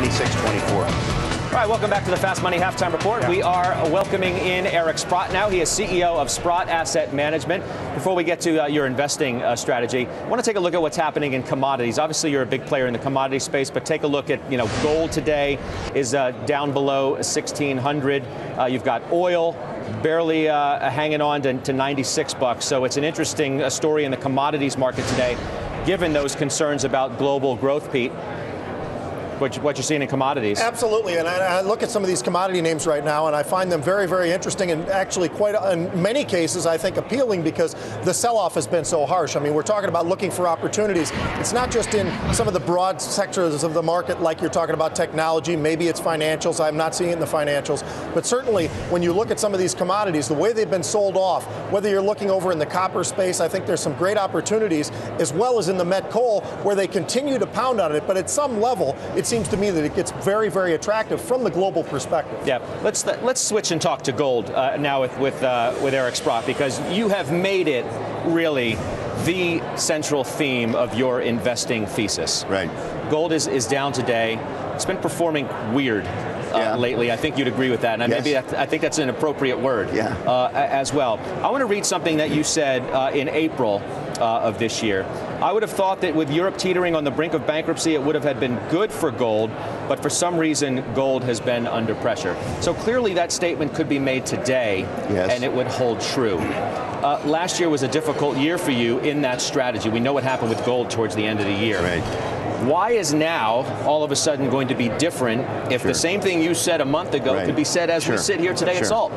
96.24. All right, welcome back to the Fast Money Halftime Report. Yeah. We are welcoming in Eric Sprott now. He is CEO of Sprott Asset Management. Before we get to uh, your investing uh, strategy, I want to take a look at what's happening in commodities. Obviously, you're a big player in the commodity space, but take a look at, you know, gold today is uh, down below 1600. Uh, you've got oil barely uh, hanging on to, to, 96 bucks. So it's an interesting uh, story in the commodities market today, given those concerns about global growth, Pete what, you, what you're seeing in commodities. Absolutely, and I, I, look at some of these commodity names right now, and I find them very, very interesting, and actually quite, uh, in many cases, I think appealing because the sell-off has been so harsh. I mean, we're talking about looking for opportunities. It's not just in some of the broad sectors of the market, like you're talking about technology. Maybe it's financials. I'm not seeing it in the financials, but certainly when you look at some of these commodities, the way they've been sold off, whether you're looking over in the copper space, I think there's some great opportunities, as well as in the met coal, where they continue to pound on it. But at some level, it's seems to me that it gets very, very attractive from the global perspective. Yeah, let's let's switch and talk to gold uh, now with with uh, with Eric Sprott because you have made it really the central theme of your investing thesis. Right. Gold is is down today. It's been performing weird. Uh, yeah. lately. I think you'd agree with that, and yes. maybe that, I think that's an appropriate word yeah. uh, as well. I want to read something that you said uh, in April uh, of this year. I would have thought that with Europe teetering on the brink of bankruptcy, it would have had been good for gold, but for some reason, gold has been under pressure. So clearly, that statement could be made today, yes. and it would hold true. Uh, last year was a difficult year for you in that strategy. We know what happened with gold towards the end of the year. Right. Why is now all of a sudden going to be different if sure. the same thing you said a month ago right. could be said as sure. we sit here today sure. at SALT?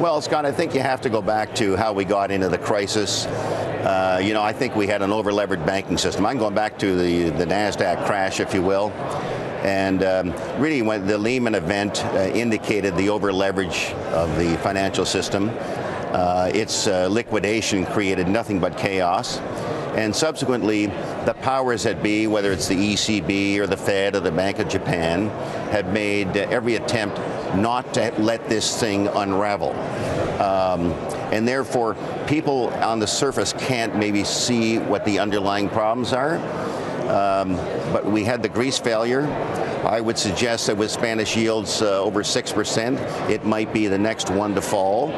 Well, Scott, I think you have to go back to how we got into the crisis. Uh, you know, I think we had an over-levered banking system. I'm going back to the, the NASDAQ crash, if you will. And um, really, when the Lehman event uh, indicated the over-leverage of the financial system, uh, its uh, liquidation created nothing but chaos. And subsequently, the powers that be, whether it's the ECB or the Fed or the Bank of Japan, have made every attempt not to let this thing unravel. Um, and therefore people on the surface can't maybe see what the underlying problems are. Um, but we had the Greece failure. I would suggest that with Spanish yields uh, over 6%, it might be the next one to fall.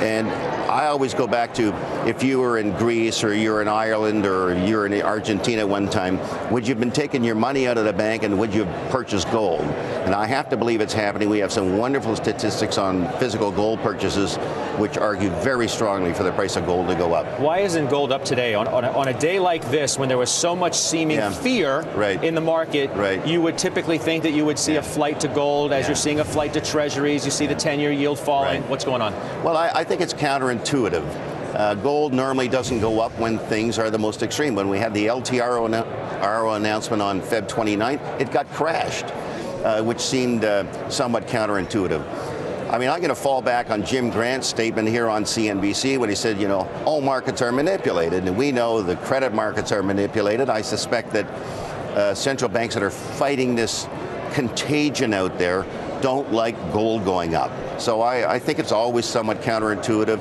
And I always go back to if you were in Greece or you're in Ireland or you're in Argentina one time, would you have been taking your money out of the bank and would you have purchased gold? And I have to believe it's happening. We have some wonderful statistics on physical gold purchases, which argue very strongly for the price of gold to go up. Why isn't gold up today? On, on, a, on a day like this, when there was so much seeming yeah. fear right. in the market, right. you would typically think that you would see yeah. a flight to gold as yeah. you're seeing a flight to treasuries, you see the 10 year yield falling. Right. What's going on? Well, I, I think it's counterintuitive. Uh, gold normally doesn't go up when things are the most extreme. When we had the LTRO announcement on Feb 29th, it got crashed uh, which seemed uh, somewhat counterintuitive. I mean, I'm going to fall back on Jim Grant's statement here on CNBC when he said, you know, all markets are manipulated, and we know the credit markets are manipulated. I suspect that uh, central banks that are fighting this contagion out there don't like gold going up. So I, I think it's always somewhat counterintuitive.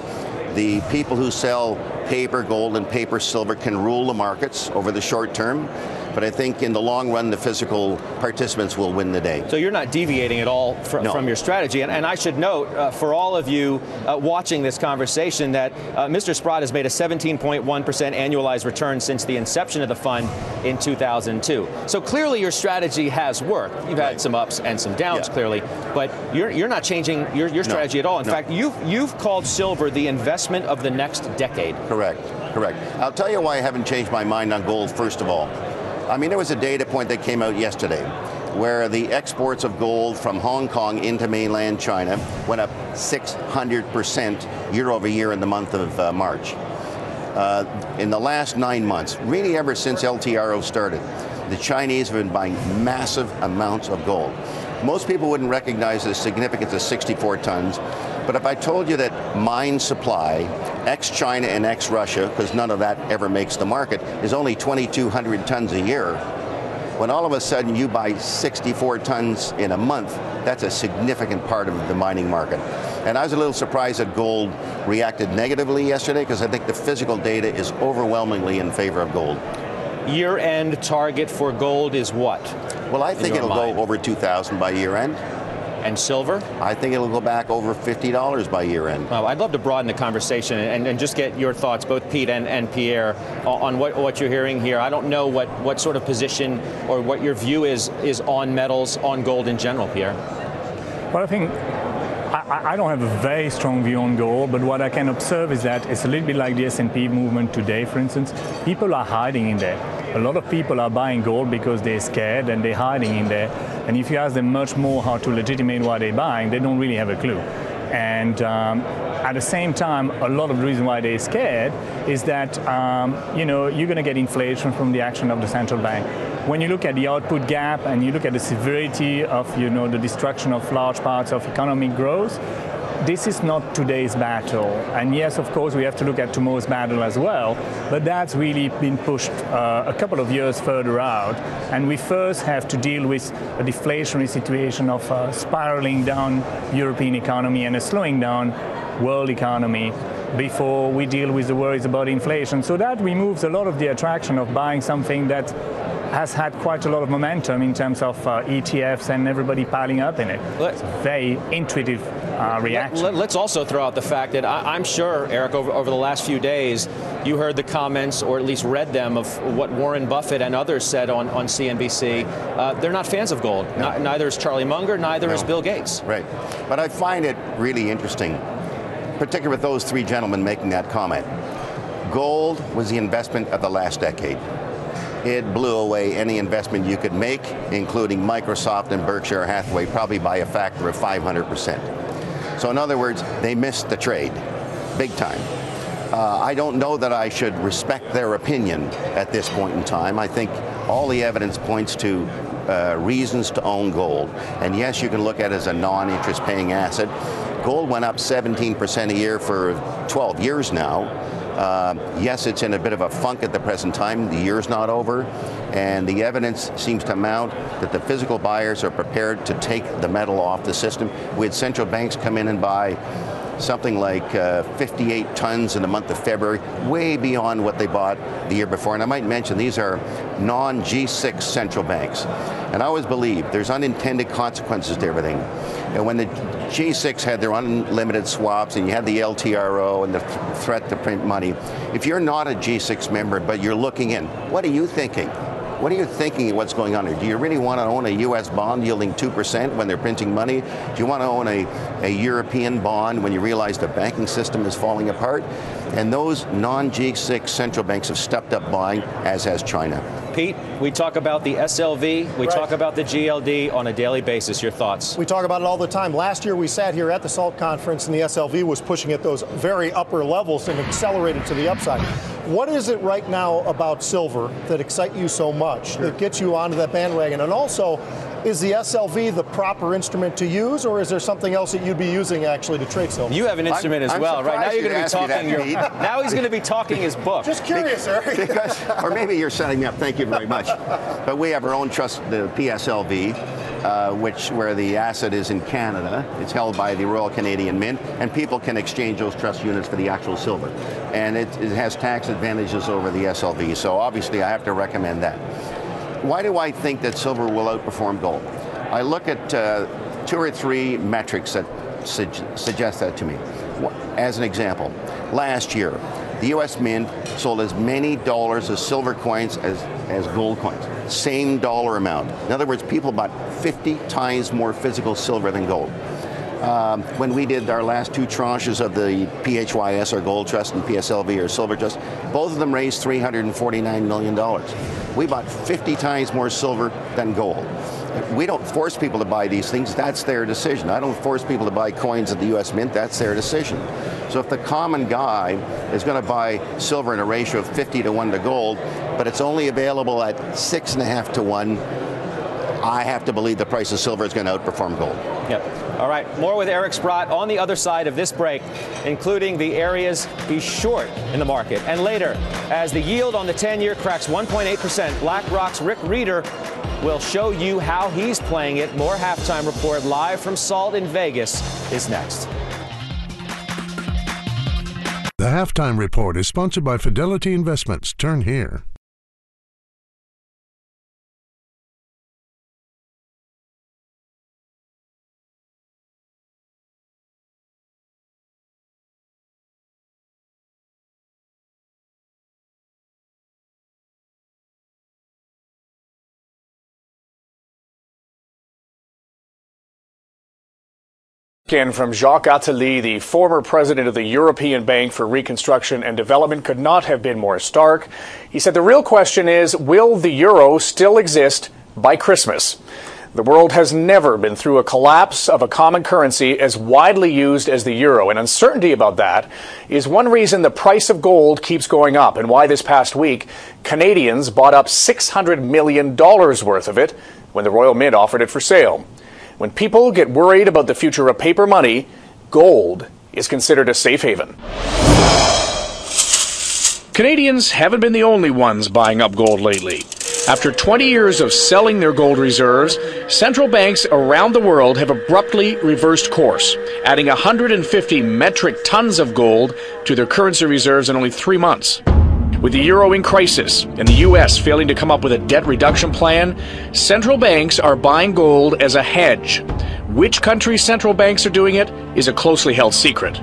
The people who sell paper gold and paper silver can rule the markets over the short term. But I think in the long run, the physical participants will win the day. So you're not deviating at all fr- no. from your strategy. And, and I should note uh, for all of you uh, watching this conversation that uh, Mr. Sprott has made a 17.1% annualized return since the inception of the fund in 2002. So clearly your strategy has worked. You've had right. some ups and some downs, yeah. clearly, but you're, you're not changing your, your strategy no. at all. In no. fact, you've, you've called silver the investment of the next decade. Correct. Correct. I'll tell you why I haven't changed my mind on gold, first of all. I mean, there was a data point that came out yesterday where the exports of gold from Hong Kong into mainland China went up 600% year over year in the month of uh, March. Uh, in the last nine months, really ever since LTRO started, the Chinese have been buying massive amounts of gold. Most people wouldn't recognize the significance of 64 tons, but if I told you that mine supply ex-China and ex-Russia, because none of that ever makes the market, is only 2,200 tons a year. When all of a sudden you buy 64 tons in a month, that's a significant part of the mining market. And I was a little surprised that gold reacted negatively yesterday because I think the physical data is overwhelmingly in favor of gold. Year-end target for gold is what? Well, I think it'll mind? go over 2,000 by year end. And silver? I think it'll go back over $50 by year end. Well, I'd love to broaden the conversation and, and just get your thoughts, both Pete and, and Pierre, on what, what you're hearing here. I don't know what, what sort of position or what your view is is on metals, on gold in general, Pierre. Well, I think I, I, don't have a very strong view on gold, but what I can observe is that it's a little bit like the S&P movement today, for instance. People are hiding in there. A lot of people are buying gold because they're scared and they're hiding in there. And if you ask them much more how to legitimate what they're buying, they don't really have a clue. And um, at the same time, a lot of the reason why they're scared is that um, you know you're going to get inflation from the action of the central bank. When you look at the output gap and you look at the severity of you know the destruction of large parts of economic growth, this is not today's battle. And yes, of course, we have to look at tomorrow's battle as well, but that's really been pushed uh, a couple of years further out. And we first have to deal with a deflationary situation of uh, spiraling down European economy and a slowing down world economy before we deal with the worries about inflation. So that removes a lot of the attraction of buying something that has had quite a lot of momentum in terms of uh, ETFs and everybody piling up in it. It's a very intuitive uh, reaction. Let, us also throw out the fact that I, am sure, Eric, over, over the last few days, you heard the comments, or at least read them, of what Warren Buffett and others said on, on CNBC. Uh, they're not fans of gold. No. Not, neither is Charlie Munger, neither no. is Bill Gates. Right. But I find it really interesting, particularly with those three gentlemen making that comment. Gold was the investment of the last decade it blew away any investment you could make, including Microsoft and Berkshire Hathaway, probably by a factor of 500%. So in other words, they missed the trade, big time. Uh, I don't know that I should respect their opinion at this point in time. I think all the evidence points to uh, reasons to own gold. And yes, you can look at it as a non-interest paying asset. Gold went up 17% a year for 12 years now. Uh, yes, it's in a bit of a funk at the present time. The year's not over, and the evidence seems to mount that the physical buyers are prepared to take the metal off the system. We had central banks come in and buy something like uh, 58 tons in the month of February, way beyond what they bought the year before. And I might mention these are non G6 central banks. And I always believe there's unintended consequences to everything. And when the G6 had their unlimited swaps and you had the LTRO and the th- threat to print money, if you're not a G6 member but you're looking in, what are you thinking? What are you thinking of what's going on here? Do you really want to own a U.S. bond yielding 2% when they're printing money? Do you want to own a, a European bond when you realize the banking system is falling apart? And those non-G6 central banks have stepped up buying, as has China. Pete, we talk about the SLV, we right. talk about the GLD on a daily basis. Your thoughts? We talk about it all the time. Last year we sat here at the SALT conference and the SLV was pushing at those very upper levels and accelerated to the upside. What is it right now about silver that excites you so much, sure. that gets you onto that bandwagon? And also, is the SLV the proper instrument to use, or is there something else that you'd be using actually to trade silver? You have an instrument I'm, as I'm well, right? Now you're going to be talking. Your, now he's going to be talking his book. Just curious, Eric. because, or maybe you're setting me up. Thank you very much. But we have our own trust, the PSLV. Uh, which where the asset is in Canada. It's held by the Royal Canadian Mint, and people can exchange those trust units for the actual silver. And it, it has tax advantages over the SLV. So obviously, I have to recommend that. Why do I think that silver will outperform gold? I look at uh, two or three metrics that su- suggest that to me. As an example, last year, the US Mint sold as many dollars as silver coins as, as gold coins. Same dollar amount. In other words, people bought 50 times more physical silver than gold. Um, when we did our last two tranches of the PHYS or Gold Trust and PSLV or Silver Trust, both of them raised $349 million. We bought 50 times more silver than gold. We don't force people to buy these things, that's their decision. I don't force people to buy coins at the US Mint, that's their decision. So if the common guy is going to buy silver in a ratio of 50 to 1 to gold, but it's only available at 6.5 to 1, I have to believe the price of silver is going to outperform gold. Yep. All right, more with Eric Sprott on the other side of this break, including the areas he's short in the market. And later, as the yield on the 10 year cracks 1.8%, BlackRock's Rick Rieder will show you how he's playing it. More halftime report live from Salt in Vegas is next. The halftime report is sponsored by Fidelity Investments. Turn here. In from Jacques Attali, the former president of the European Bank for Reconstruction and Development, could not have been more stark. He said the real question is will the euro still exist by Christmas? The world has never been through a collapse of a common currency as widely used as the euro, and uncertainty about that is one reason the price of gold keeps going up, and why this past week Canadians bought up $600 million worth of it when the Royal Mint offered it for sale. When people get worried about the future of paper money, gold is considered a safe haven. Canadians haven't been the only ones buying up gold lately. After 20 years of selling their gold reserves, central banks around the world have abruptly reversed course, adding 150 metric tons of gold to their currency reserves in only three months. With the euro in crisis and the U.S. failing to come up with a debt reduction plan, central banks are buying gold as a hedge. Which country's central banks are doing it is a closely held secret.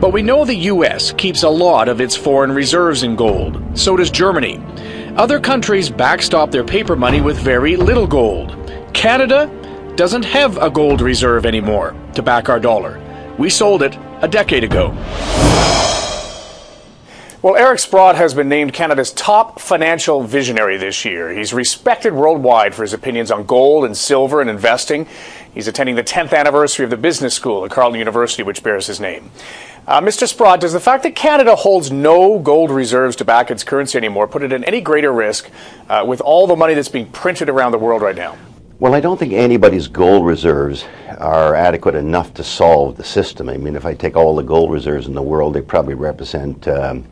But we know the U.S. keeps a lot of its foreign reserves in gold. So does Germany. Other countries backstop their paper money with very little gold. Canada doesn't have a gold reserve anymore to back our dollar. We sold it a decade ago. Well, Eric Sprott has been named Canada's top financial visionary this year. He's respected worldwide for his opinions on gold and silver and investing. He's attending the 10th anniversary of the business school at Carleton University, which bears his name. Uh, Mr. Sprott, does the fact that Canada holds no gold reserves to back its currency anymore put it at any greater risk uh, with all the money that's being printed around the world right now? Well, I don't think anybody's gold reserves are adequate enough to solve the system. I mean, if I take all the gold reserves in the world, they probably represent um,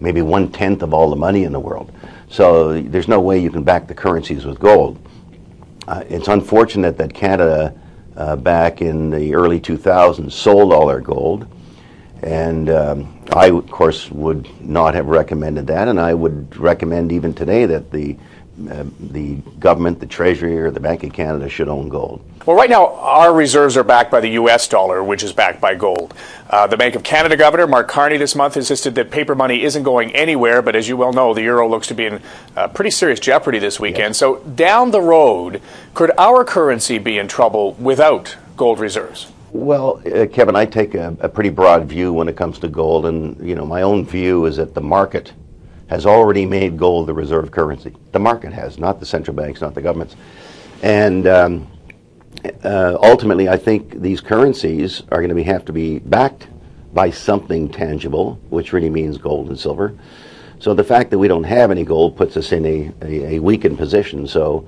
maybe one tenth of all the money in the world. So there's no way you can back the currencies with gold. Uh, it's unfortunate that Canada, uh, back in the early 2000s, sold all their gold. And um, I, of course, would not have recommended that, and I would recommend even today that the uh, the government, the Treasury, or the Bank of Canada should own gold. Well, right now, our reserves are backed by the U.S. dollar, which is backed by gold. Uh, the Bank of Canada Governor, Mark Carney, this month insisted that paper money isn't going anywhere, but as you well know, the euro looks to be in uh, pretty serious jeopardy this weekend. Yes. So, down the road, could our currency be in trouble without gold reserves? Well, uh, Kevin, I take a, a pretty broad view when it comes to gold, and you know, my own view is that the market has already made gold the reserve currency. The market has, not the central banks, not the governments. And um, uh, ultimately, I think these currencies are going to be, have to be backed by something tangible, which really means gold and silver. So the fact that we don't have any gold puts us in a, a, a weakened position. So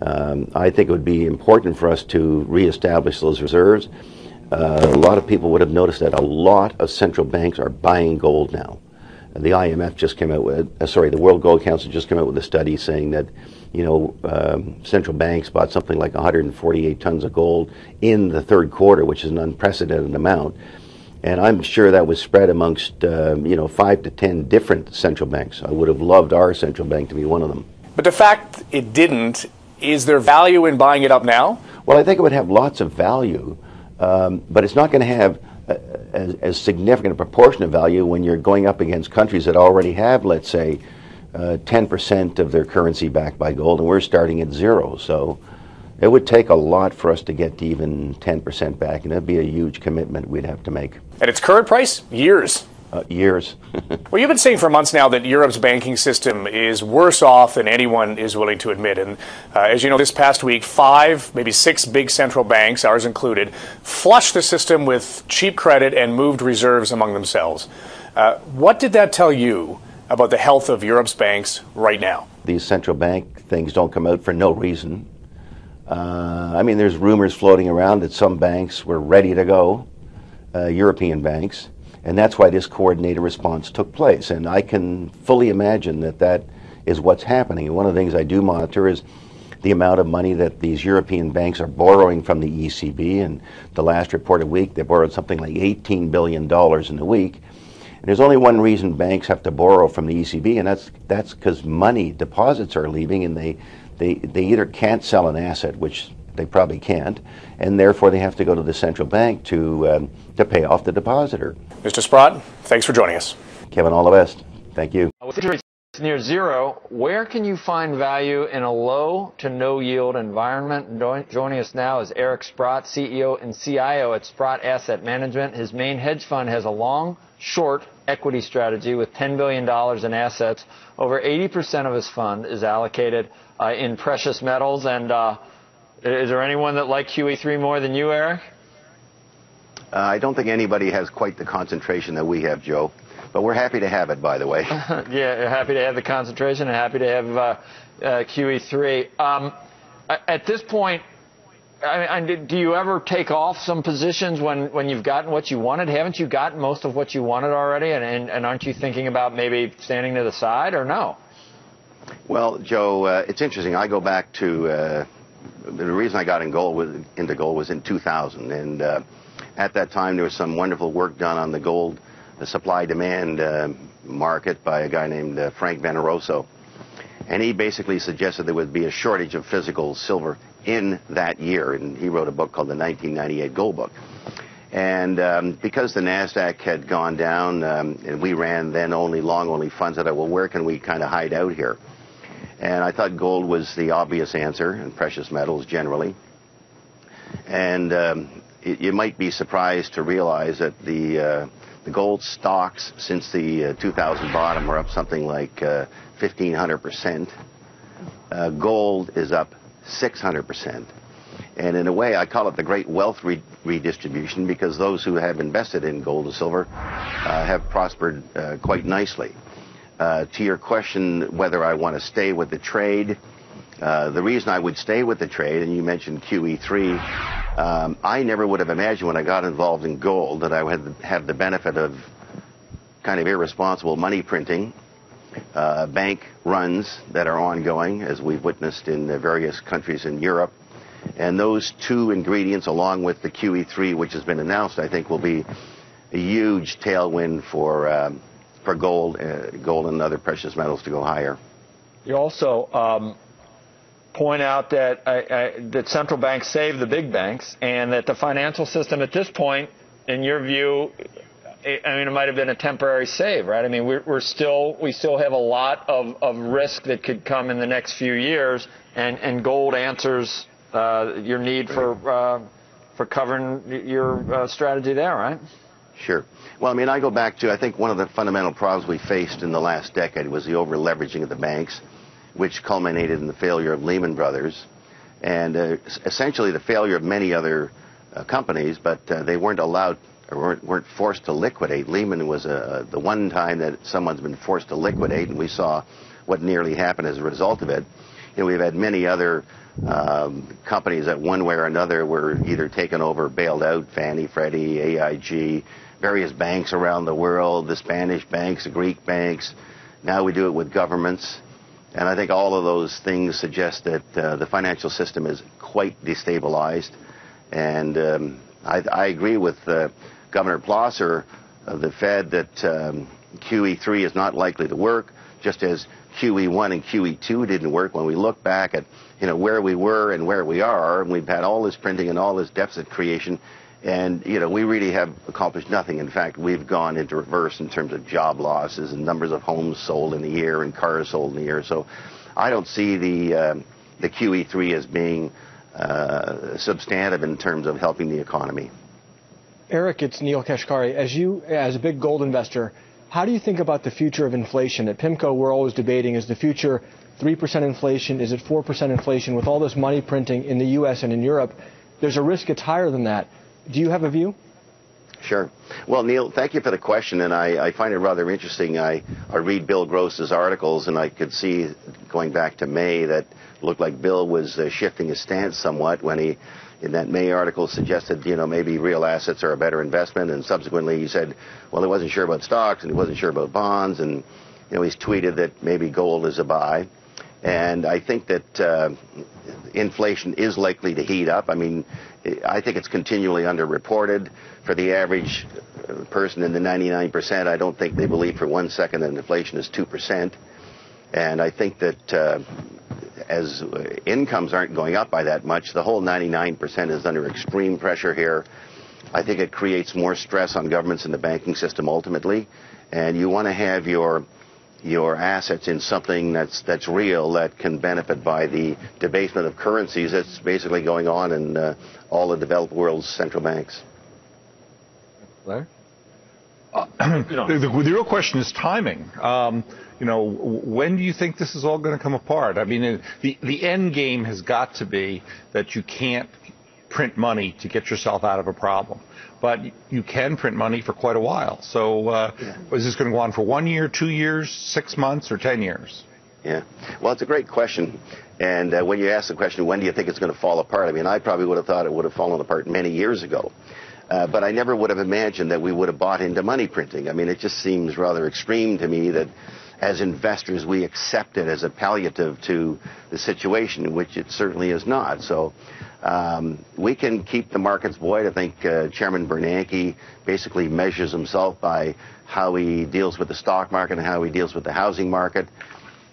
um, I think it would be important for us to reestablish those reserves. Uh, a lot of people would have noticed that a lot of central banks are buying gold now the IMF just came out with, uh, sorry, the World Gold Council just came out with a study saying that, you know, um, central banks bought something like 148 tons of gold in the third quarter, which is an unprecedented amount. And I'm sure that was spread amongst, um, you know, five to ten different central banks. I would have loved our central bank to be one of them. But the fact it didn't, is there value in buying it up now? Well, I think it would have lots of value, um, but it's not going to have as, as significant a proportion of value when you're going up against countries that already have, let's say, uh, 10% of their currency backed by gold, and we're starting at zero. So it would take a lot for us to get to even 10% back, and that'd be a huge commitment we'd have to make. At its current price, years. Uh, years. well, you've been saying for months now that Europe's banking system is worse off than anyone is willing to admit. And uh, as you know, this past week, five, maybe six big central banks, ours included, flushed the system with cheap credit and moved reserves among themselves. Uh, what did that tell you about the health of Europe's banks right now? These central bank things don't come out for no reason. Uh, I mean, there's rumors floating around that some banks were ready to go, uh, European banks and that's why this coordinated response took place. And I can fully imagine that that is what's happening. And one of the things I do monitor is the amount of money that these European banks are borrowing from the ECB. And the last reported week, they borrowed something like $18 billion in a week. And there's only one reason banks have to borrow from the ECB, and that's that's because money deposits are leaving, and they, they they either can't sell an asset, which they probably can't, and therefore they have to go to the central bank to um, to pay off the depositor. Mr. Sprott, thanks for joining us. Kevin, all the best. Thank you. near zero, where can you find value in a low to no yield environment? Joining us now is Eric Sprott, CEO and CIO at Sprott Asset Management. His main hedge fund has a long, short equity strategy with $10 billion in assets. Over 80% of his fund is allocated uh, in precious metals. And uh, is there anyone that likes QE3 more than you, Eric? Uh, I don't think anybody has quite the concentration that we have, Joe. But we're happy to have it, by the way. yeah, happy to have the concentration and happy to have uh, uh, QE3. Um, at this point, I mean, do you ever take off some positions when, when you've gotten what you wanted? Haven't you gotten most of what you wanted already? And, and, and aren't you thinking about maybe standing to the side or no? Well, Joe, uh, it's interesting. I go back to uh, the reason I got in into gold was in 2000. And uh, at that time, there was some wonderful work done on the gold the supply demand uh, market by a guy named uh, Frank Veneroso. And he basically suggested there would be a shortage of physical silver in that year. And he wrote a book called the 1998 Gold Book. And um, because the NASDAQ had gone down, um, and we ran then only long only funds, I thought, well, where can we kind of hide out here? And I thought gold was the obvious answer, and precious metals generally. And um, it, you might be surprised to realize that the uh, the gold stocks since the uh, 2000 bottom are up something like uh, 1,500%. Uh, gold is up 600%. And in a way, I call it the great wealth re- redistribution because those who have invested in gold and silver uh, have prospered uh, quite nicely. Uh, to your question whether I want to stay with the trade, the reason I would stay with the trade, and you mentioned QE3, um, I never would have imagined when I got involved in gold that I would have the benefit of kind of irresponsible money printing, uh, bank runs that are ongoing, as we've witnessed in various countries in Europe. And those two ingredients, along with the QE3, which has been announced, I think will be a huge tailwind for um, for gold, uh, gold and other precious metals to go higher. You also um, point out that uh, uh, that central banks save the big banks, and that the financial system at this point, in your view, I mean, it might have been a temporary save, right? I mean, we're, we're still we still have a lot of, of risk that could come in the next few years, and, and gold answers uh, your need for uh, for covering your uh, strategy there, right? Sure. Well, I mean, I go back to I think one of the fundamental problems we faced in the last decade was the over leveraging of the banks which culminated in the failure of Lehman Brothers and uh, essentially the failure of many other uh, companies, but uh, they weren't allowed or weren't, weren't forced to liquidate. Lehman was uh, the one time that someone's been forced to liquidate, and we saw what nearly happened as a result of it. You know, we've had many other um, companies that one way or another were either taken over, bailed out, Fannie, Freddie, AIG, various banks around the world, the Spanish banks, the Greek banks. Now we do it with governments. And I think all of those things suggest that uh, the financial system is quite destabilized. And um, I, I, agree with uh, Governor Plosser of the Fed that um, QE3 is not likely to work, just as QE1 and QE2 didn't work. When we look back at you know where we were and where we are, and we've had all this printing and all this deficit creation, and, you know, we really have accomplished nothing. In fact, we've gone into reverse in terms of job losses and numbers of homes sold in the year and cars sold in the year. So I don't see the, uh, the QE3 as being uh, substantive in terms of helping the economy. Eric, it's Neel Kashkari. As you, as a big gold investor, how do you think about the future of inflation? At PIMCO, we're always debating is the future 3% inflation? Is it 4% inflation? With all this money printing in the U.S. and in Europe, there's a risk it's higher than that. Do you have a view? Sure. Well, Neel, thank you for the question, and I, I find it rather interesting. I, I read Bill Gross's articles, and I could see going back to May that looked like Bill was uh, shifting his stance somewhat when he, in that May article, suggested you know maybe real assets are a better investment, and subsequently he said, well, he wasn't sure about stocks and he wasn't sure about bonds, and you know he's tweeted that maybe gold is a buy. And I think that uh, inflation is likely to heat up. I mean, I think it's continually underreported. For the average person in the 99%, I don't think they believe for one second that inflation is 2%. And I think that uh, as incomes aren't going up by that much, the whole 99% is under extreme pressure here. I think it creates more stress on governments and the banking system ultimately. And you want to have your your assets in something that's that's real that can benefit by the debasement of currencies that's basically going on in uh, all the developed world's central banks. Larry? Uh, the, the, the, real question is timing. Um, you know, when do you think this is all going to come apart? I mean, the the end game has got to be that you can't print money to get yourself out of a problem, but you can print money for quite a while. So, uh, yeah. is this going to go on for one year, two years, six months, or ten years? Yeah, well, it's a great question. And uh, when you ask the question, when do you think it's going to fall apart? I mean, I probably would have thought it would have fallen apart many years ago. Uh, but I never would have imagined that we would have bought into money printing. I mean, it just seems rather extreme to me that as investors we accept it as a palliative to the situation, which it certainly is not. So um, we can keep the markets buoyed. I think uh, Chairman Bernanke basically measures himself by how he deals with the stock market and how he deals with the housing market.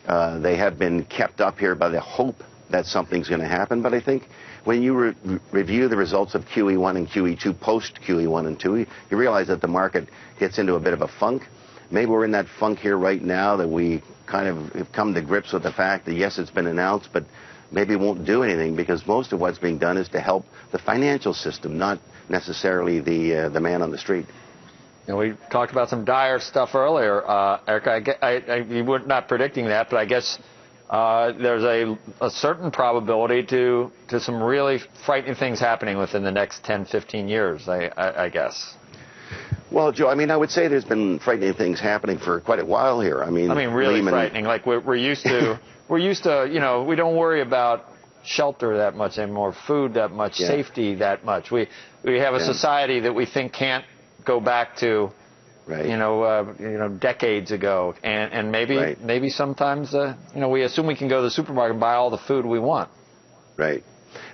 Uh, they have been kept up here by the hope that something's going to happen, but I think when you re- review the results of QE1 and QE2 post QE1 and 2, you realize that the market gets into a bit of a funk. Maybe we're in that funk here right now that we kind of have come to grips with the fact that yes, it's been announced, but maybe won't do anything because most of what's being done is to help the financial system, not necessarily the uh, the man on the street. You know, we talked about some dire stuff earlier, uh, Eric. I, I, I, you were not predicting that, but I guess uh, there's a, a, certain probability to, to some really frightening things happening within the next 10, 15 years, I, I, I guess. Well, Joe, I mean, I would say there's been frightening things happening for quite a while here. I mean, I mean, really Lehman... frightening. Like we're, we're used to, we're used to, you know, we don't worry about shelter that much anymore, food that much, yeah. safety that much. We we have a yeah. society that we think can't go back to right. you know, uh, you know, decades ago, and and maybe right. maybe sometimes, uh, you know, we assume we can go to the supermarket and buy all the food we want. Right.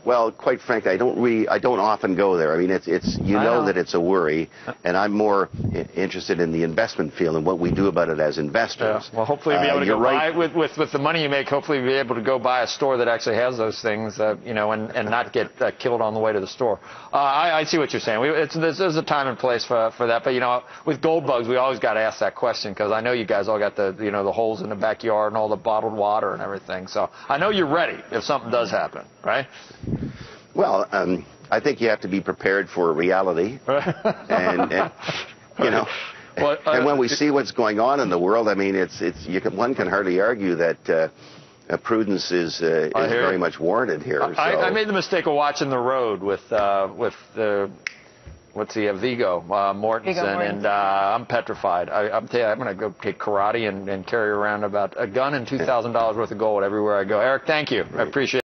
Well, quite frankly, I don't really, I don't often go there. I mean, it's, it's, you know, know, that it's a worry, and I'm more interested in the investment field and what we do about it as investors. Yeah. Well, hopefully, you'll be able uh, to go right. buy with, with with the money you make. Hopefully, you'll be able to go buy a store that actually has those things, uh, you know, and, and not get uh, killed on the way to the store. Uh, I, I see what you're saying. We, it's, there's, there's a time and place for for that, but you know, with gold bugs, we always got to ask that question because I know you guys all got the you know the holes in the backyard and all the bottled water and everything. So I know you're ready if something does happen, right? Well, um, I think you have to be prepared for reality, and, and you know. Well, uh, and when we see what's going on in the world, I mean, it's it's you can, one can hardly argue that uh, uh, prudence is uh, is very much warranted here. I, so. I, made the mistake of watching The Road with uh, with the what's he, Viggo uh, Mortensen, Mortensen, and uh, I'm petrified. I, I'm, you, I'm going to go take karate and, and carry around about a gun and two thousand dollars worth of gold everywhere I go. Eric, thank you. Right. I appreciate.